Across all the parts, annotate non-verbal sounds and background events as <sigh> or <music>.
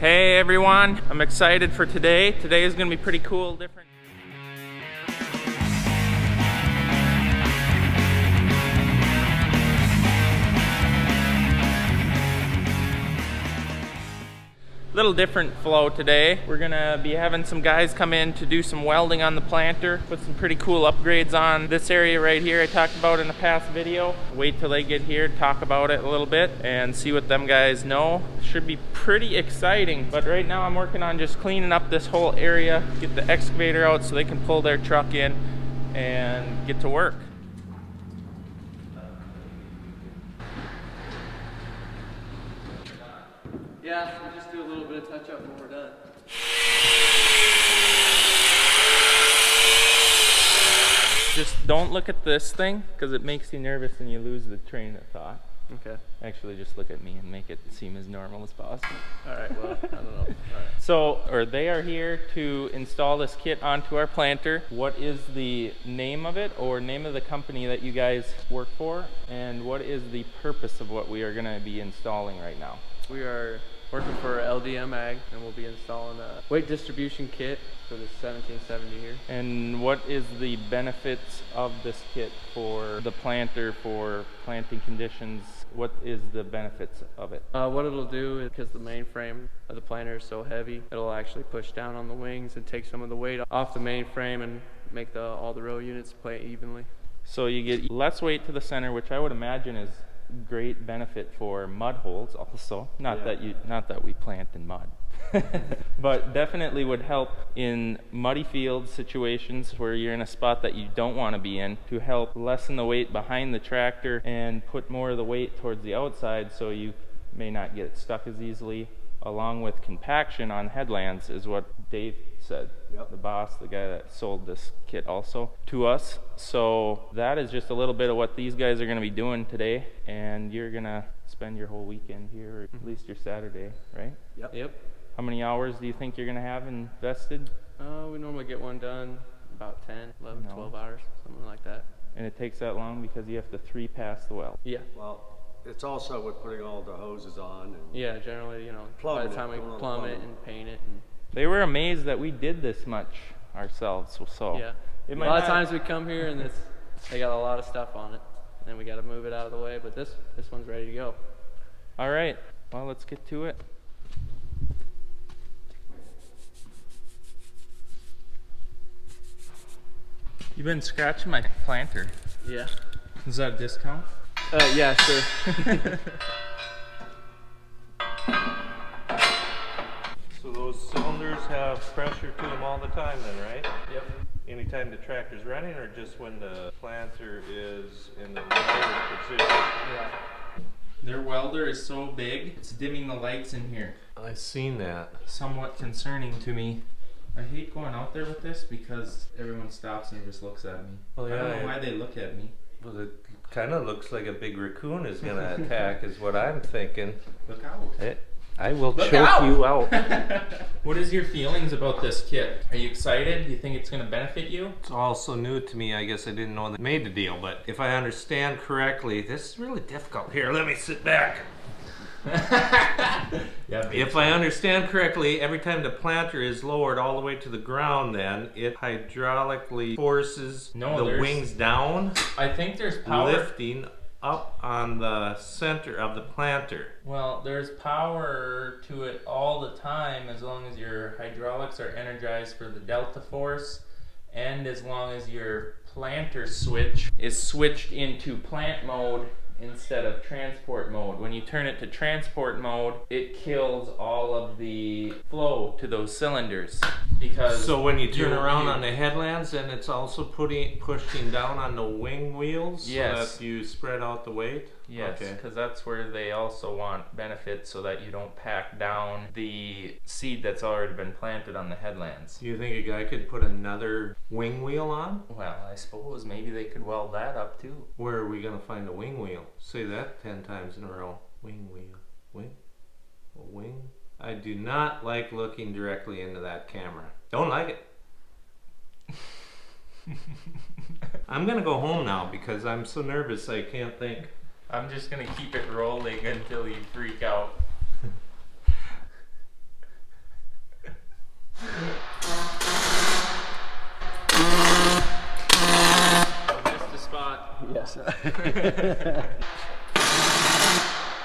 Hey everyone, I'm excited for today. Today is gonna be pretty cool, different. Little different flow today. We're gonna be having some guys come in to do some welding on the planter, put some pretty cool upgrades on this area right here I talked about in the past video. Wait till they get here, talk about it a little bit and see what them guys know. Should be pretty exciting, but right now I'm working on just cleaning up this whole area, get the excavator out so they can pull their truck in and get to work. Yeah, we'll just do a little bit of touch up when we're done. Just don't look at this thing because it makes you nervous and you lose the train of thought. Okay. Actually, just look at me and make it seem as normal as possible. All right. Well, I don't know. All right. So, or they are here to install this kit onto our planter. What is the name of it or name of the company that you guys work for? And what is the purpose of what we are going to be installing right now? We are working for LDM Ag, and we'll be installing a weight distribution kit for the 1770 here. And what is the benefits of this kit for the planter for planting conditions? What is the benefits of it? Uh, what it'll do is because the main frame of the planter is so heavy, it'll actually push down on the wings and take some of the weight off the main frame and make the all the row units play evenly. So you get less weight to the center, which I would imagine is great benefit for mud holes also. Not Yeah. that you not that we plant in mud. <laughs> but definitely would help in muddy field situations where you're in a spot that you don't want to be in to help lessen the weight behind the tractor and put more of the weight towards the outside so you may not get stuck as easily along with compaction on headlands is what Dave said. Yep. The boss, the guy that sold this kit also to us. So that is just a little bit of what these guys are going to be doing today and you're going to spend your whole weekend here or at least your Saturday, right? Yep. Yep. How many hours do you think you're going to have invested? Uh, we normally get one done about 10, 11, No. 12 hours, something like that. And it takes that long because you have to three pass the well. Yeah. Well, it's also with putting all the hoses on and Yeah, generally, you know, by Plumbing the it, time we going plumb it and paint it and They were amazed that we did this much ourselves. So, yeah. it a lot of times we come here and it's they got a lot of stuff on it, and we got to move it out of the way. But this this one's ready to go. All right. Well, let's get to it. You've been scratching my planter. Yeah. Is that a discount? Uh, yeah, sure. <laughs> <laughs> have pressure to them all the time then, right? yep. Anytime the tractor's running or just when the planter is in the position? Yeah. Their welder is so big, it's dimming the lights in here. I've seen that. Somewhat concerning to me. I hate going out there with this because everyone stops and just looks at me. Well, I don't know why they look at me. Well, it kind of looks like a big raccoon is going to attack, is what I'm thinking. Look out. It, I will Look choke out! you out. <laughs> what is your feelings about this kit? Are you excited? Do you think it's going to benefit you? It's all so new to me. I guess I didn't know they made the deal, but if I understand correctly, this is really difficult. Here, let me sit back. <laughs> yeah, If I understand correctly, every time the planter is lowered all the way to the ground, then it hydraulically forces No, the wings down, I think there's power. lifting up on the center of the planter. Well, there's power to it all the time as long as your hydraulics are energized for the delta force and as long as your planter switch is switched into plant mode instead of transport mode. When you turn it to transport mode, it kills all of the flow to those cylinders because So when you turn around you- on the headlands, then it's also putting pushing down on the wing wheels Yes. so that you spread out the weight. Yes, Okay. because that's where they also want benefits so that you don't pack down the seed that's already been planted on the headlands. Do you think a guy could put another wing wheel on? Well, I suppose maybe they could weld that up too. Where are we gonna find a wing wheel? Say that ten times in a row. Wing wheel. Wing. A wing. I do not like looking directly into that camera. Don't like it. <laughs> I'm gonna go home now because I'm so nervous I can't think. I'm just gonna keep it rolling until you freak out. Missed the spot. Yes. <laughs>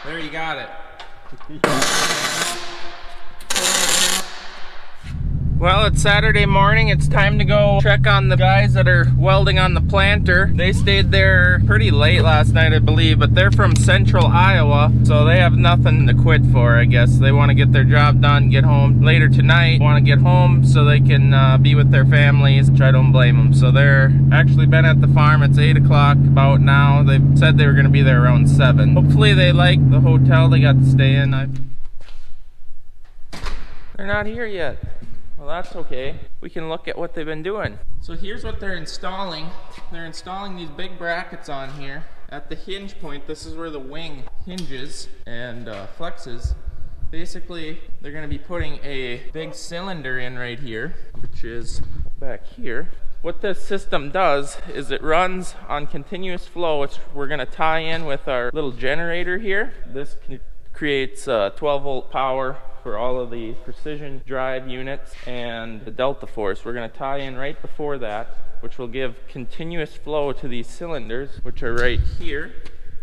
there you got it. <laughs> Well, it's Saturday morning. It's time to go check on the guys that are welding on the planter. They stayed there pretty late last night, I believe, but they're from central Iowa, so they have nothing to quit for, I guess. They want to get their job done, get home later tonight, want to get home so they can uh, be with their families, which I don't blame them. So they're actually been at the farm. It's 8 o'clock about now. They said they were going to be there around 7. Hopefully they like the hotel they got to stay in. I... They're not here yet. Well, that's okay. We can look at what they've been doing. So here's what they're installing. They're installing these big brackets on here. At the hinge point, this is where the wing hinges and uh, flexes. Basically, they're gonna be putting a big cylinder in right here, which is back here. What this system does is it runs on continuous flow, which we're gonna tie in with our little generator here. This creates uh, 12 volt power for all of the precision drive units and the delta force. We're going to tie in right before that, which will give continuous flow to these cylinders, which are right here.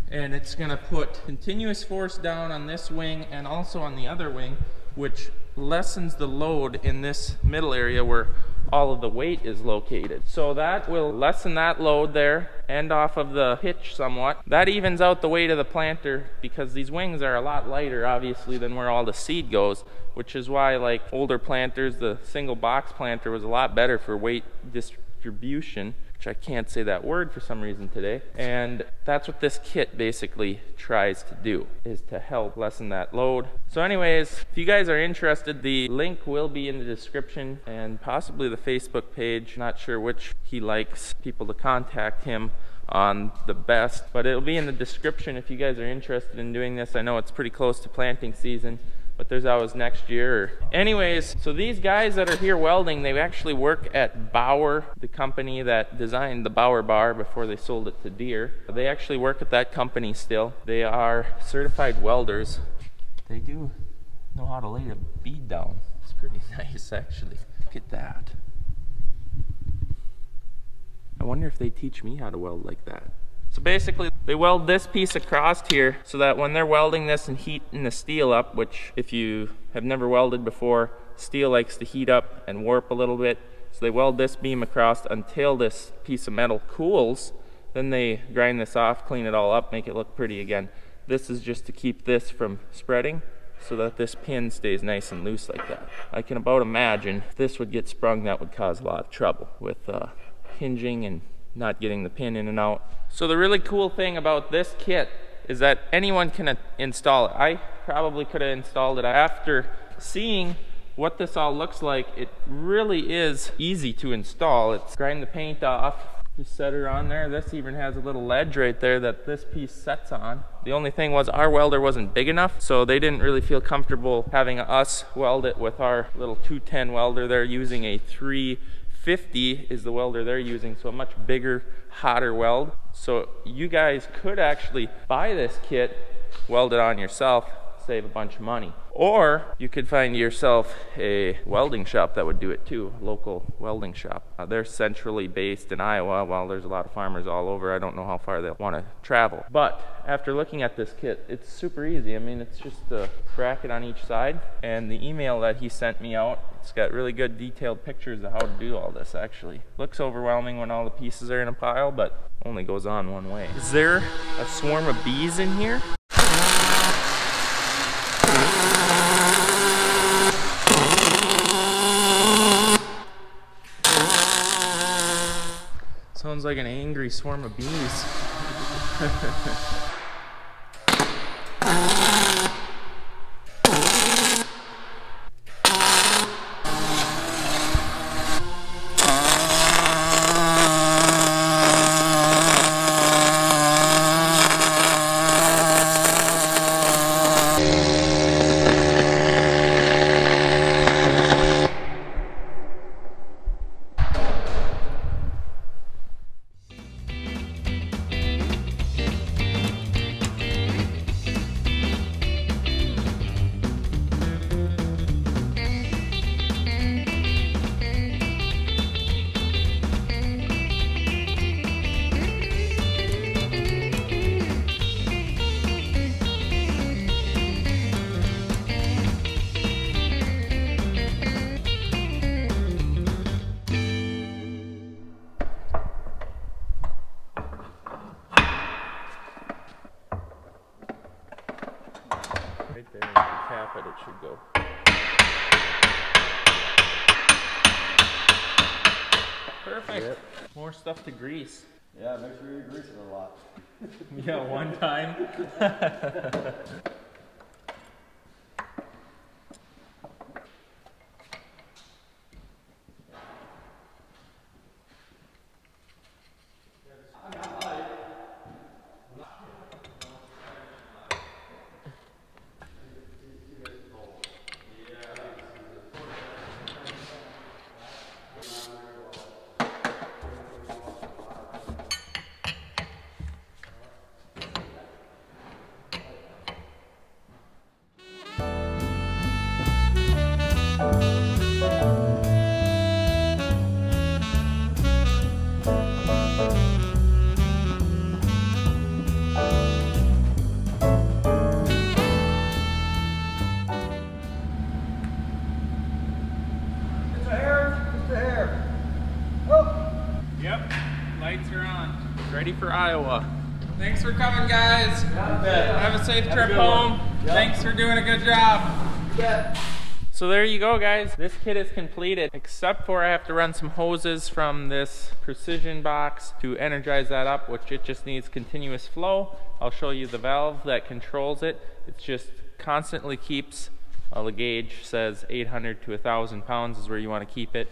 And it's going to put continuous force down on this wing and also on the other wing, which lessens the load in this middle area where all of the weight is located. So that will lessen that load there and off of the hitch somewhat. That evens out the weight of the planter because these wings are a lot lighter obviously than where all the seed goes, which is why like older planters, the single box planter was a lot better for weight distribution which I can't say that word for some reason today. And that's what this kit basically tries to do, is to help lessen that load. So anyways, if you guys are interested, the link will be in the description and possibly the Facebook page. Not sure which he likes people to contact him on the best, but it'll be in the description if you guys are interested in doing this. I know it's pretty close to planting season but there's always next year. Anyways, so these guys that are here welding, they actually work at Bauer, the company that designed the Bauer bar before they sold it to Deere. They actually work at that company still. They are certified welders. They do know how to lay a bead down. It's pretty <laughs> nice actually. Look at that. I wonder if they teach me how to weld like that. So basically, they weld this piece across here so that when they're welding this and heating the steel up, which if you have never welded before, steel likes to heat up and warp a little bit. So they weld this beam across until this piece of metal cools. Then they grind this off, clean it all up, make it look pretty again. This is just to keep this from spreading so that this pin stays nice and loose like that. I can about imagine if this would get sprung, that would cause a lot of trouble with uh, hinging and not getting the pin in and out. So the really cool thing about this kit is that anyone can install it. I probably could have installed it after seeing what this all looks like. It really is easy to install. It's grind the paint off, just set her on there. This even has a little ledge right there that this piece sets on. The only thing was our welder wasn't big enough, so they didn't really feel comfortable having us weld it with our little 210 welder. They're using a 3 50 is the welder they're using, so a much bigger, hotter weld. So you guys could actually buy this kit, weld it on yourself, save a bunch of money. Or you could find yourself a welding shop that would do it too, local welding shop. Uh, they're centrally based in Iowa. While there's a lot of farmers all over, I don't know how far they'll want to travel. But after looking at this kit, it's super easy. I mean, it's just a bracket on each side. And the email that he sent me out, it's got really good detailed pictures of how to do all this actually. Looks overwhelming when all the pieces are in a pile, but only goes on one way. Is there a swarm of bees in here? Sounds like an angry swarm of bees. <laughs> Yeah, one time. <laughs> Have safe trip home. Thanks for doing a good job. So there you go, guys. This kit is completed, except for I have to run some hoses from this precision box to energize that up, which it just needs continuous flow. I'll show you the valve that controls it. It just constantly keeps, well, the gauge says 800 to 1,000 pounds is where you want to keep it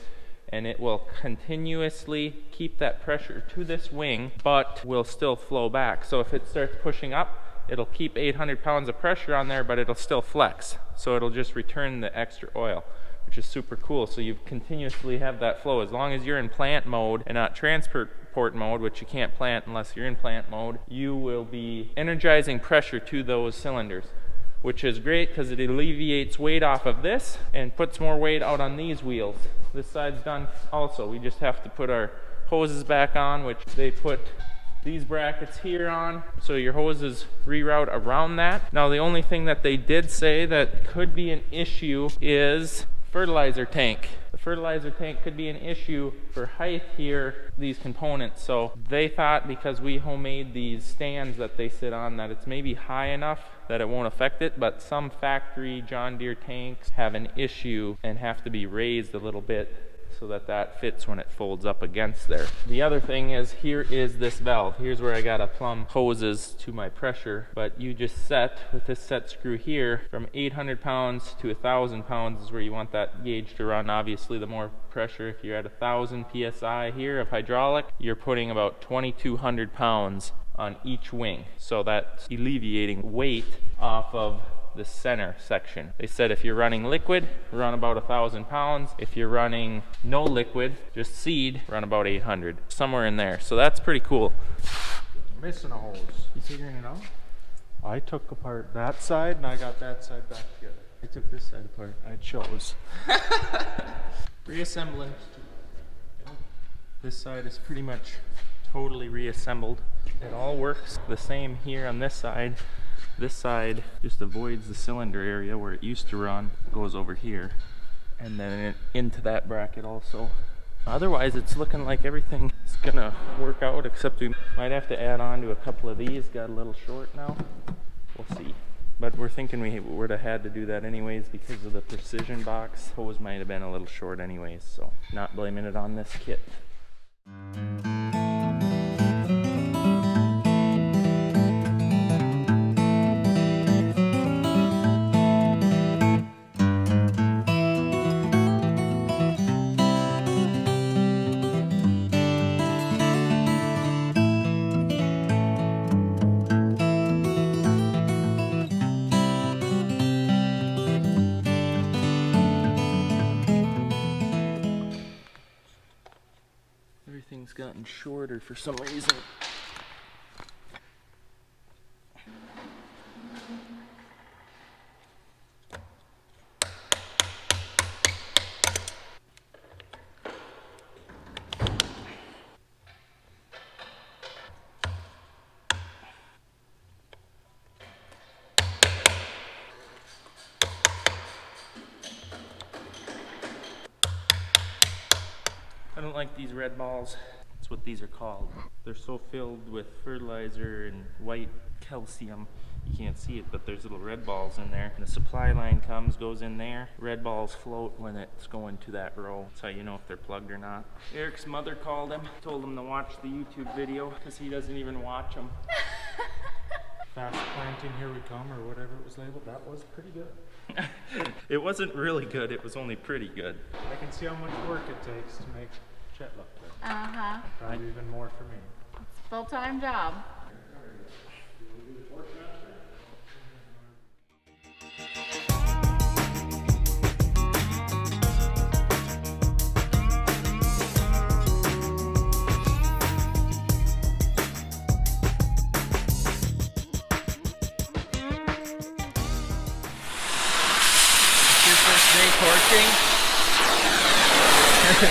and it will continuously keep that pressure to this wing, but will still flow back. So if it starts pushing up, it'll keep 800 pounds of pressure on there, but it'll still flex. So it'll just return the extra oil, which is super cool. So you continuously have that flow. As long as you're in plant mode and not transport mode, which you can't plant unless you're in plant mode, you will be energizing pressure to those cylinders which is great because it alleviates weight off of this and puts more weight out on these wheels. This side's done also. We just have to put our hoses back on, which they put these brackets here on so your hoses reroute around that. Now the only thing that they did say that could be an issue is fertilizer tank. The fertilizer tank could be an issue for height here, these components. So they thought because we homemade these stands that they sit on that it's maybe high enough that it won't affect it, but some factory John Deere tanks have an issue and have to be raised a little bit so that that fits when it folds up against there. The other thing is here is this valve. Here's where I got to plumb hoses to my pressure, but you just set with this set screw here from 800 pounds to 1,000 pounds is where you want that gauge to run. Obviously, the more pressure, if you're at 1,000 PSI here of hydraulic, you're putting about 2,200 pounds on each wing. So that's alleviating weight off of the center section. They said if you're running liquid, run about a thousand pounds. If you're running no liquid, just seed, run about 800, somewhere in there. So that's pretty cool. Missing a hose. You figuring it out? I took apart that side and I got that side back together. I took this side apart. I chose. <laughs> Reassembling. This side is pretty much totally reassembled. It all works the same here on this side. This side just avoids the cylinder area where it used to run, goes over here, and then into that bracket also. Otherwise, it's looking like everything is gonna work out, except we might have to add on to a couple of these. Got a little short now. We'll see. But we're thinking we would have had to do that anyways because of the precision box. Hose might have been a little short anyways, so not blaming it on this kit. Shorter for some reason. I don't like these red balls. That's what these are called. They're so filled with fertilizer and white calcium, you can't see it, but there's little red balls in there. And the supply line comes, goes in there. Red balls float when it's going to that row. That's how you know if they're plugged or not. Eric's mother called him, told him to watch the YouTube video because he doesn't even watch them. <laughs> Fast planting, here we come, or whatever it was labeled. That was pretty good. <laughs> it wasn't really good, it was only pretty good. I can see how much work it takes to make Chet look good. Uh-huh. Probably even more for me. it's Full-time job. It's your first day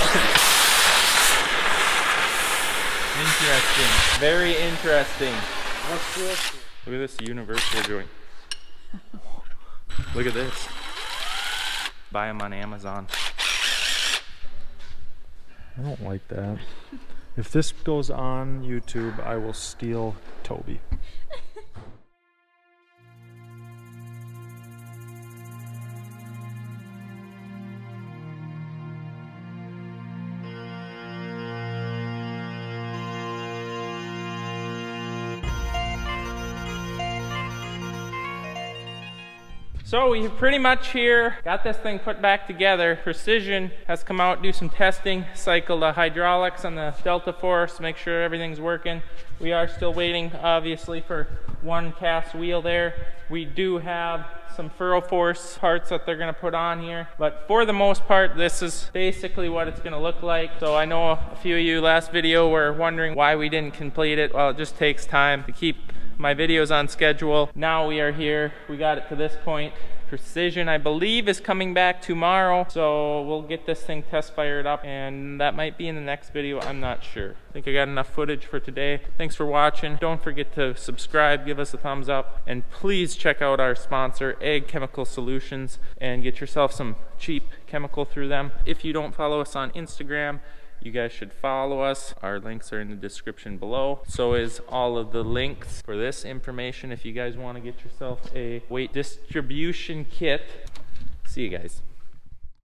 torching? <laughs> interesting. Very interesting. Look at this universal joint. Look at this. Buy them on Amazon. I don't like that. If this goes on YouTube, I will steal Toby. So we pretty much here got this thing put back together. Precision has come out, do some testing, cycle the hydraulics on the Delta Force, make sure everything's working. We are still waiting, obviously, for one cast wheel there. We do have some Furrow Force parts that they're gonna put on here. But for the most part, this is basically what it's gonna look like. So I know a few of you last video were wondering why we didn't complete it. Well, it just takes time to keep my videos on schedule. Now we are here. We got it to this point. Precision, I believe, is coming back tomorrow. So we'll get this thing test fired up and that might be in the next video. I'm not sure. I think I got enough footage for today. Thanks for watching. Don't forget to subscribe, give us a thumbs up, and please check out our sponsor, Ag Chemical Solutions, and get yourself some cheap chemical through them. If you don't follow us on Instagram, you guys should follow us. Our links are in the description below. So is all of the links for this information if you guys want to get yourself a weight distribution kit. See you guys.